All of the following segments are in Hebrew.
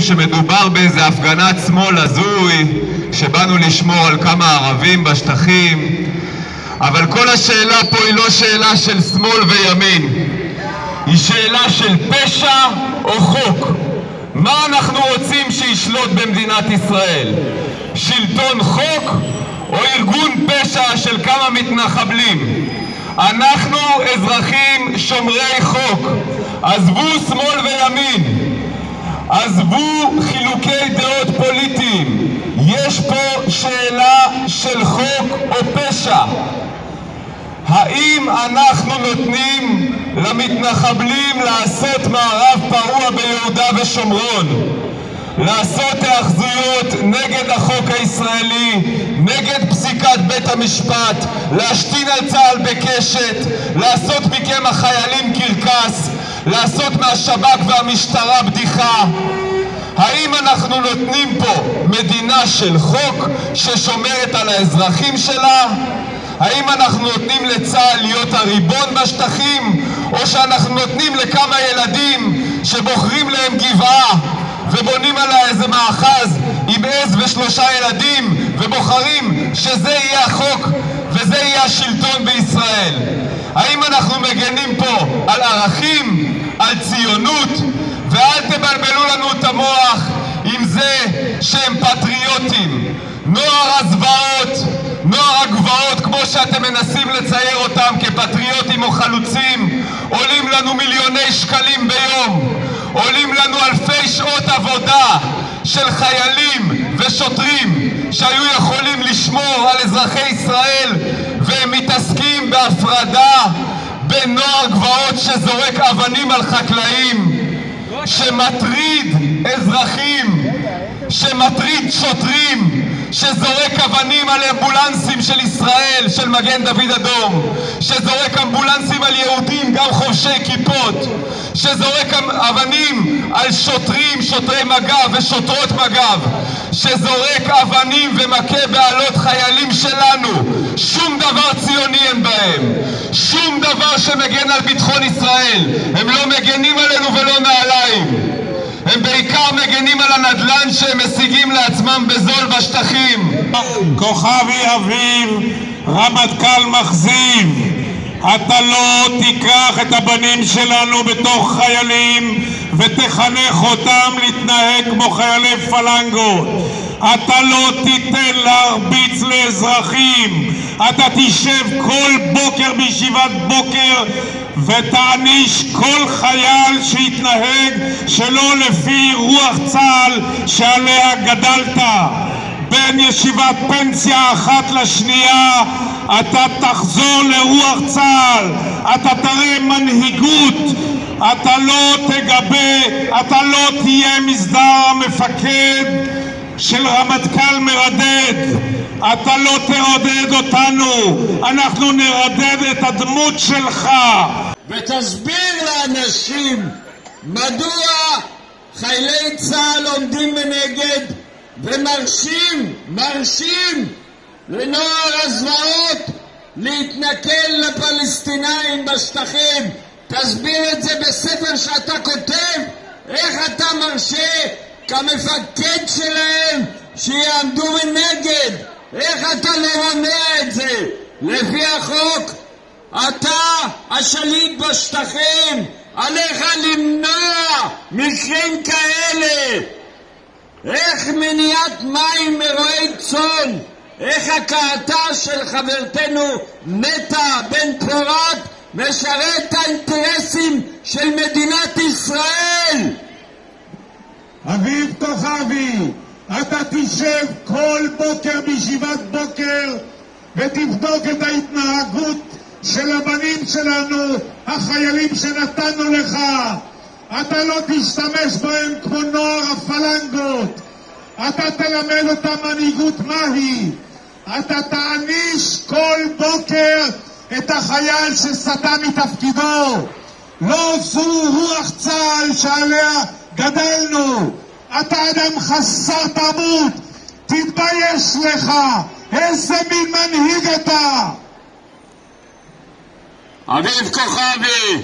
שמדובר באיזה הפגנת שמאל הזוי, שבאנו לשמור על כמה ערבים בשטחים, אבל כל השאלה פה היא לא שאלה של שמאל וימין, היא שאלה של פשע או חוק. מה אנחנו רוצים שישלוט במדינת ישראל? שלטון חוק או ארגון פשע של כמה מתנחבלים? אנחנו אזרחים שומרי חוק, עזבו שמאל וימין, עזבו חילוקי דעות פוליטיים, יש פה שאלה של חוק או פשע. האם אנחנו נותנים למתנחבלים לעשות מערב פרוע ביהודה ושומרון? לעשות היאחזויות נגד החוק הישראלי, נגד פסיקת בית המשפט, להשתין על צה"ל בקשת, לעשות מכם החיילים קרקס, לעשות מהשב"כ והמשטרה בדיחה. האם אנחנו נותנים פה מדינה של חוק ששומרת על האזרחים שלה? האם אנחנו נותנים לצה"ל להיות הריבון בשטחים? או שאנחנו נותנים לכמה ילדים שבוחרים להם גבעה ובונים עליה איזה מאחז עם עז ושלושה ילדים ובוחרים שזה יהיה החוק וזה יהיה השלטון בישראל? האם אנחנו מגנים פה על ערכים, על ציונות? ואל תבלבלו לנו את המוח עם זה שהם פטריוטים. נוער הזוועות, נוער הגבעות, כמו שאתם מנסים לצייר אותם כפטריוטים או חלוצים, עולים לנו מיליוני שקלים ביום, עולים לנו אלפי שעות עבודה של חיילים ושוטרים שהיו יכולים לשמור על אזרחי ישראל והם מתעסקים בהפרדה בין נוער גבעות שזורק אבנים על חקלאים שמטריד אזרחים, שמטריד שוטרים, שזורק אבנים על אמבולנסים של ישראל, של מגן דוד אדום, שזורק אמבולנסים על יהודים, גם חובשי כיפות, שזורק אבנים על שוטרים, שוטרי מג"ב ושוטרות מג"ב, שזורק אבנים ומכה בעלות חיילים שלנו, שום דבר ציוני אין בהם, שום דבר שמגן על ביטחון ישראל, הם לא מגנים עלינו ולא נעליים הם בעיקר מגנים על הנדל"ן שהם משיגים לעצמם בזול בשטחים. כוכבי אביב, רמטכ"ל מכזיב, אתה לא תיקח את הבנים שלנו בתוך חיילים ותחנך אותם להתנהג כמו חיילי פלנגות. אתה לא תיתן להרביץ לאזרחים. אתה תשב כל בוקר בישיבת בוקר ותעניש כל חייל שיתנהג שלא לפי רוח צה"ל שעליה גדלת. בין ישיבת פנסיה אחת לשנייה אתה תחזור לרוח צה"ל, אתה תראה מנהיגות, אתה לא תגבה, אתה לא תהיה מסדר המפקד של רמטכ"ל מרדד, אתה לא תרדד אותנו, אנחנו נרדד את הדמות שלך. ותסביר לאנשים מדוע חיילי צה"ל עומדים מנגד ומרשים, מרשים לנוער הזוועות להתנכל לפלסטינאים בשטחים. תסביר את זה בספר שאתה כותב, איך אתה מרשה כמפקד שלהם שיעמדו מנגד? איך אתה לא מונע את זה? לפי החוק אתה השליט בשטחים, עליך למנוע מקרים כאלה. איך מניעת מים איך הכאתה של חברתנו נטע בן פורת משרת את האינטרסים של מדינת ישראל. אביב כוכבי, אתה תשב כל בוקר בישיבת בוקר ותבדוק את ההתנהגות של הבנים שלנו, החיילים שנתנו לך. אתה לא תשתמש בהם כמו נוער הפלנגות. אתה תלמד אותם מנהיגות מהי. אתה תעניש כל בוקר את החייל שסטה מתפקידו. לא זו רוח צה"ל שעליה גדלנו. אתה אדם חסר תרבות. תתבייש לך. איזה מין מנהיג אתה? אביב כוכבי,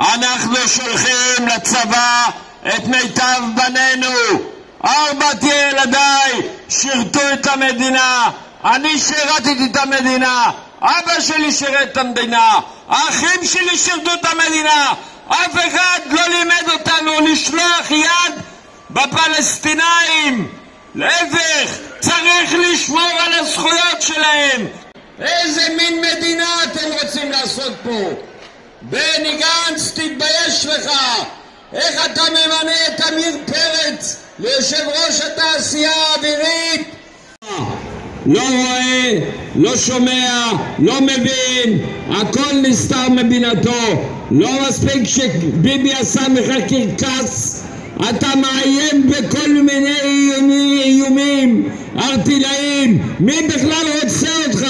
אנחנו שולחים לצבא את מיטב בנינו. ארבעת ילדיי שירתו את המדינה, אני שירתתי את המדינה, אבא שלי שירת את המדינה, האחים שלי שירתו את המדינה, אף אחד לא לימד אותנו לשלוח יד בפלסטינאים. להפך, צריך לשמור על הזכויות שלהם. איזה מין מדינה אתם רוצים לעשות פה? בני גנץ, תתבייש לך! איך אתה ממנה את עמיר פרץ ליושב ראש התעשייה האווירית? לא רואה, לא שומע, לא מבין, הכל נסתר מבינתו. לא מספיק שביבי עשה ממך קרקס, אתה מאיים בכל מיני איומים ארטילאיים. מי בכלל רוצה אותך?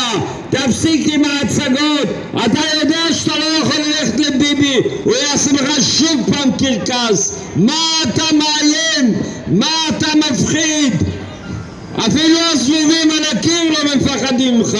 תפסיק עם ההצגות. אתה יודע שאתה לא יכול ללכת לביבי, הוא יעשה לך שוב פעם קרקס. מה אתה מאיים? מה אתה מפחיד? אפילו הזבובים על הקיר לא מפחדים ממך.